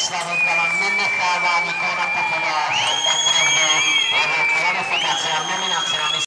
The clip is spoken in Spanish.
başladı qalan.